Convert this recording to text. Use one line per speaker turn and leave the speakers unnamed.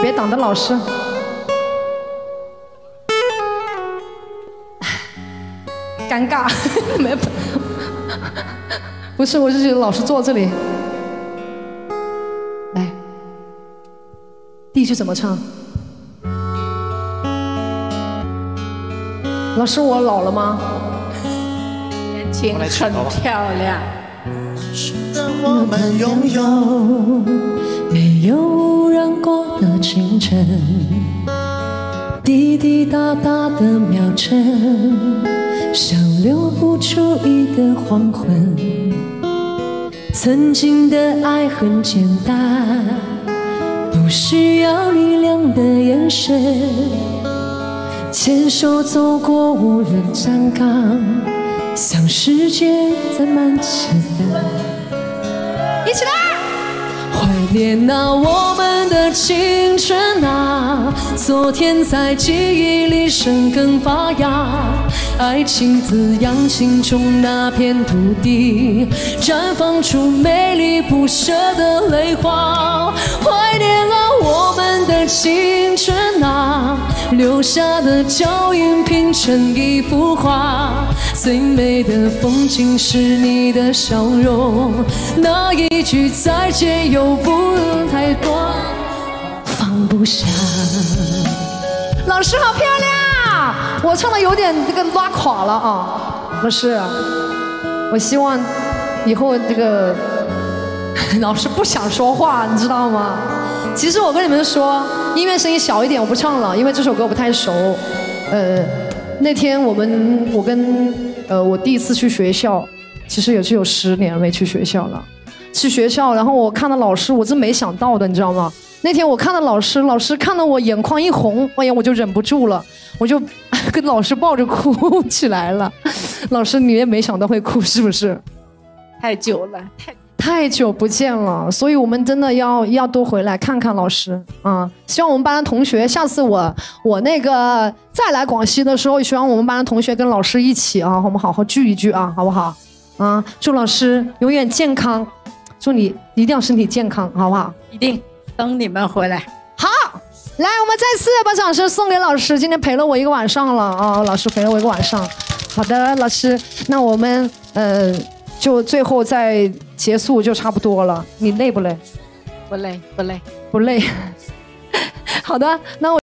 别挡着老师。尴尬，没不是，我是觉得老师坐这里。来，第一句怎么唱？老师，我老了吗？
年轻很漂亮。
我们拥有
没有清晨，滴滴答答的秒针，像留不住一的黄昏。曾经的爱很简单，不需要力量的眼神，牵手走过无人站岗，像世界在慢前。
一起来！
怀念那我们的青春啊，昨天在记忆里生根发芽，爱情滋养心中那片土地，绽放出美丽不舍的泪花。怀念啊我们的青春啊，留下的脚印拼成一幅画，最美的风景是你的笑容，那一句再见又不能太
老师好漂亮，我唱的有点这个拉垮了啊，老师，我希望以后这个 老师不想说话，你知道吗？其实我跟你们说，音乐声音小一点，我不唱了，因为这首歌我不太熟。呃，那天我们我跟呃我第一次去学校，其实也是有十年没去学校了。去学校，然后我看到老师，我真没想到的，你知道吗？那天我看到老师，老师看到我眼眶一红，哎呀，我就忍不住了，我就 跟老师抱着哭起来了。老师，你也没想到会哭是不是？
太久了，太
太久不见了，所以我们真的要要多回来看看老师啊、希望我们班的同学，下次我我那个再来广西的时候，希望我们班的同学跟老师一起啊，我们好好聚一聚啊，好不好？啊，祝老师永远健康，祝你一定要身体健康，好不好？
一定等你们回来。
好，来，我们再次把掌声送给老师，今天陪了我一个晚上了啊，老师陪了我一个晚上。好的，老师，那我们呃，就最后再结束就差不多了，你累不累？
不累不累。
不累。好的，那我。